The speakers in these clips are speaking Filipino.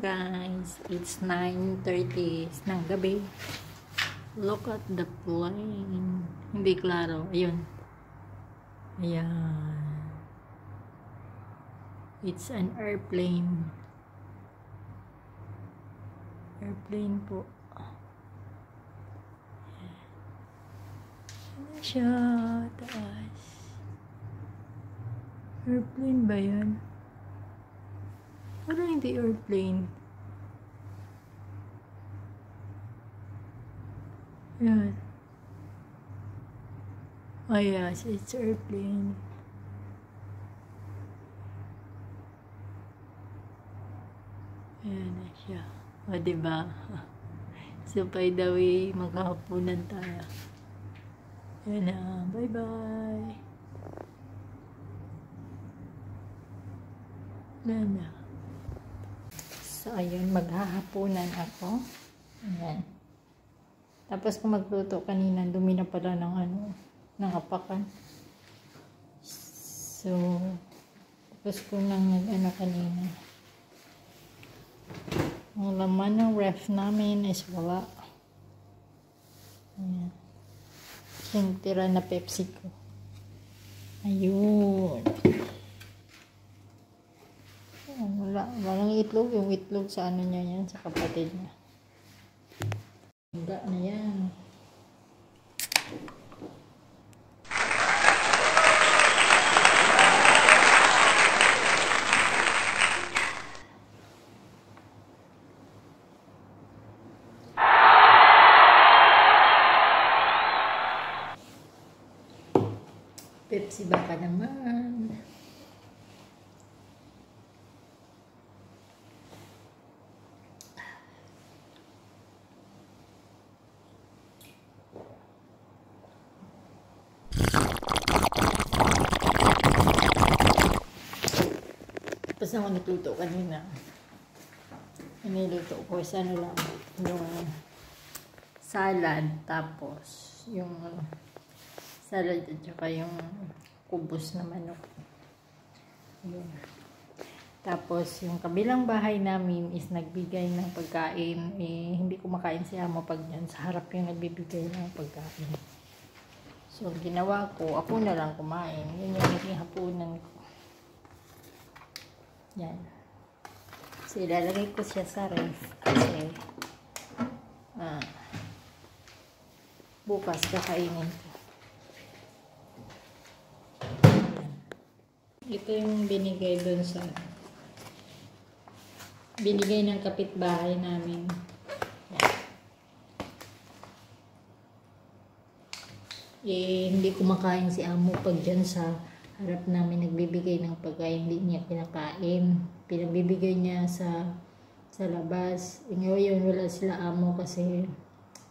guys, it's 9.30 ng gabi. Look at the plane. Hindi klaro. Ayun. Ayan. It's an airplane. Airplane po. Ano siya? Taas. Airplane ba yan? Parang hindi airplane. Yan. Oh yes, it's airplane. Ayan na siya. O, diba? So, by the way, maghahapunan tayo. Ayan na. Bye-bye. Ayan na. So, ayun, maghahapunan ako. Ayan. Tapos kung magluto kanina, dumi na pala ng ano, ng apakan. So, tapos ko nang ano kanina. Ang laman ng ref namin is wala. Ayan. Yung tira na Pepsi ko. Ayun. Wala. Walang itlog. Yung itlog sa ano niya yan, sa kapatid niya. Hangga na yan. Pepsi baka naman. Tapos ako nagluto kanina. Niluto ko sa ano lang, yung salad, tapos yung salad at saka yung kubos na manok. Yun. Tapos, yung kabilang bahay namin is nagbigay ng pagkain. Eh, hindi kumakain si Amo pag yan. Sa harap yung nagbibigay ng pagkain. So, ginawa ko, ako na lang kumain. Yun yung naging hapunan ko. Yan. So, ilalagay ko siya sa ref. Kasi, ah, bukas kakainin ko. Ito yung binigay doon sa binigay ng kapitbahay namin. Eh, hindi kumakain si Amo pag dyan sa harap namin nagbibigay ng pagkain. Hindi niya pinakain. Pinabibigay niya sa sa labas. Ngayon wala sila Amo kasi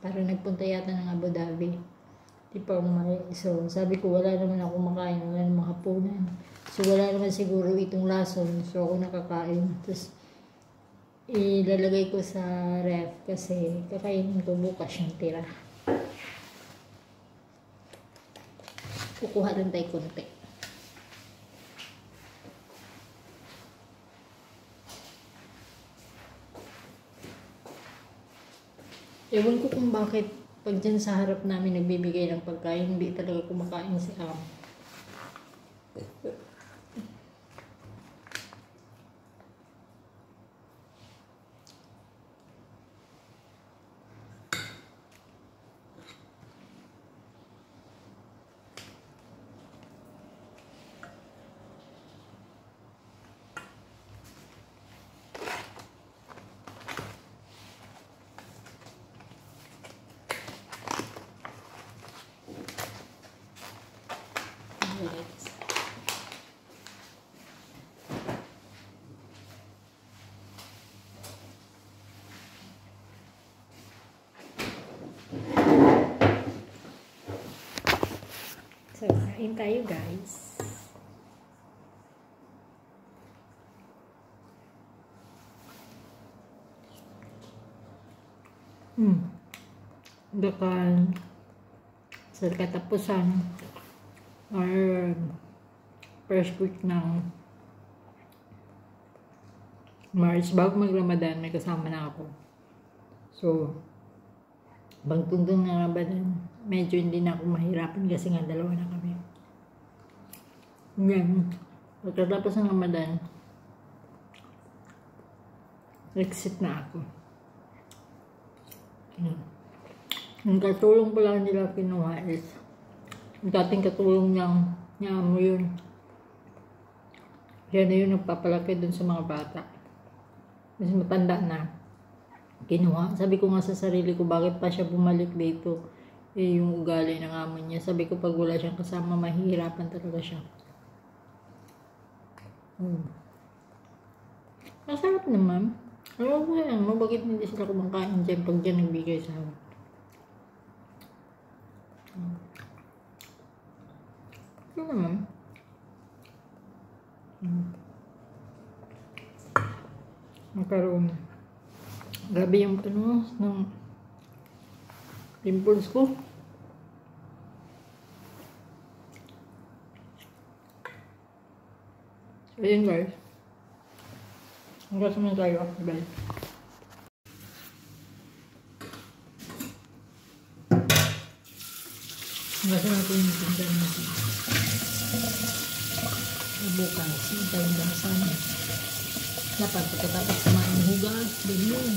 parang nagpunta yata ng Abu Dhabi. Di pa. So, sabi ko wala naman ako makain. Wala naman hapunan. So, wala naman siguro itong lason. So, ako nakakain. Tapos, ilalagay ko sa ref kasi kakainin ko bukas yung tira. Kukuha lang tayo konti. Ewan ko kung bakit pag dyan sa harap namin nagbibigay ng pagkain, hindi talaga kumakain si Am. So, kain tayo guys. Hmm. Dakan sa katapusan or first week ng March, bago mag-Ramadan, may kasama na ako. So, pagtungtong ng Ramadan, medyo hindi na ako mahirapan kasi nga dalawa na kami. Yan. Pagkatapos ng Ramadan, exit na ako. Yan. Ang katulong pala nila kinuha is ang dating katulong niyang niya yun. Yan na yun nagpapalaki dun sa mga bata. Mas matanda na. Kinuha. Sabi ko nga sa sarili ko, bakit pa siya bumalik dito? Eh, yung ugali ng amo niya. Sabi ko, pag wala siyang kasama, mahihirapan talaga siya. Hmm. Masarap naman. Alam ko yan mo, bakit hindi sila kumakain dyan pag dyan nagbigay sa akin? Hmm. Ito naman. Hmm. Nagkaroon. Grabe yung ano, ng pimples ko. Ayun guys. Hanggang sa mga tayo. Bye. Hanggang sa natin yung tindahan natin. Bukas, yung talandasan. Dapat pagkatapos kumain hugas, ganyan.